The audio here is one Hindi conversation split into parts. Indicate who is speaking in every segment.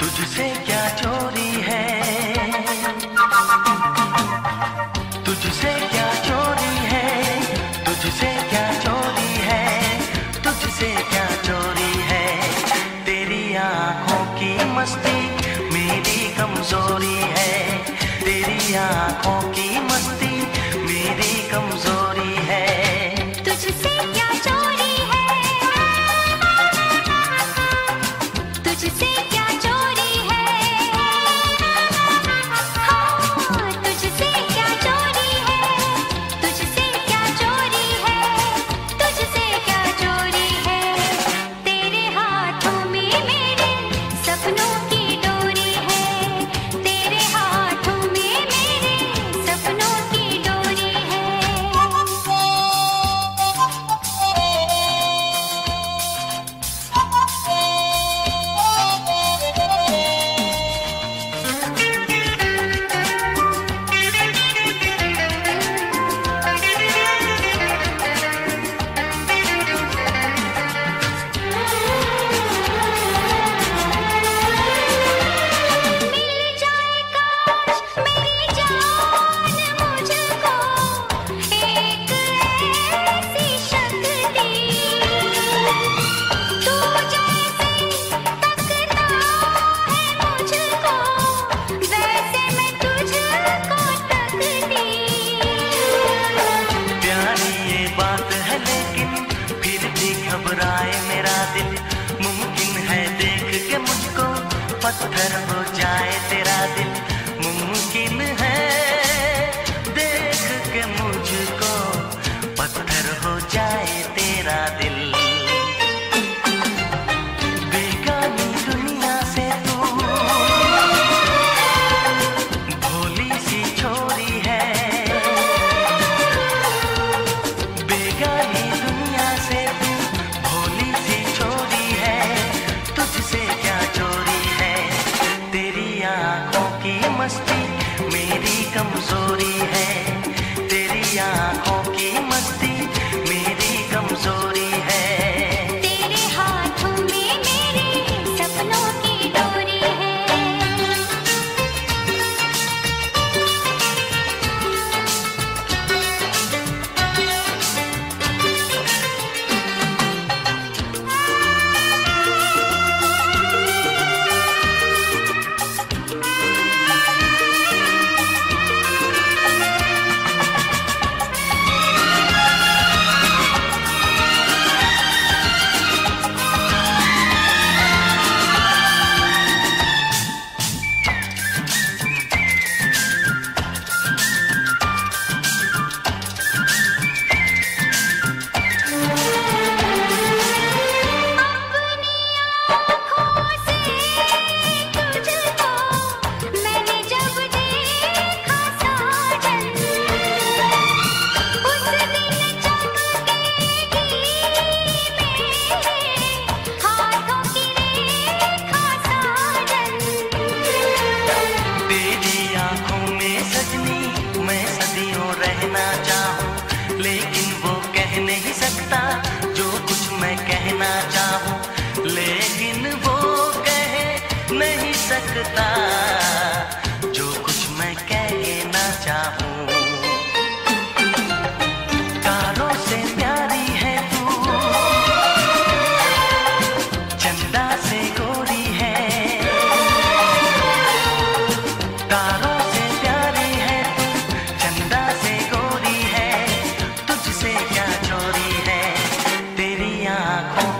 Speaker 1: तुझसे क्या चोरी है? तुझसे क्या चोरी है? तुझसे क्या चोरी है? तुझसे क्या चोरी है? तेरी आँखों की मस्ती मेरी कमज़ोरी है। तेरी आँखों की मस्ती मेरी कमज़ोरी है।
Speaker 2: तुझसे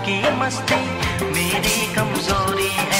Speaker 2: की
Speaker 1: मस्ती मेरी कमज़ोरी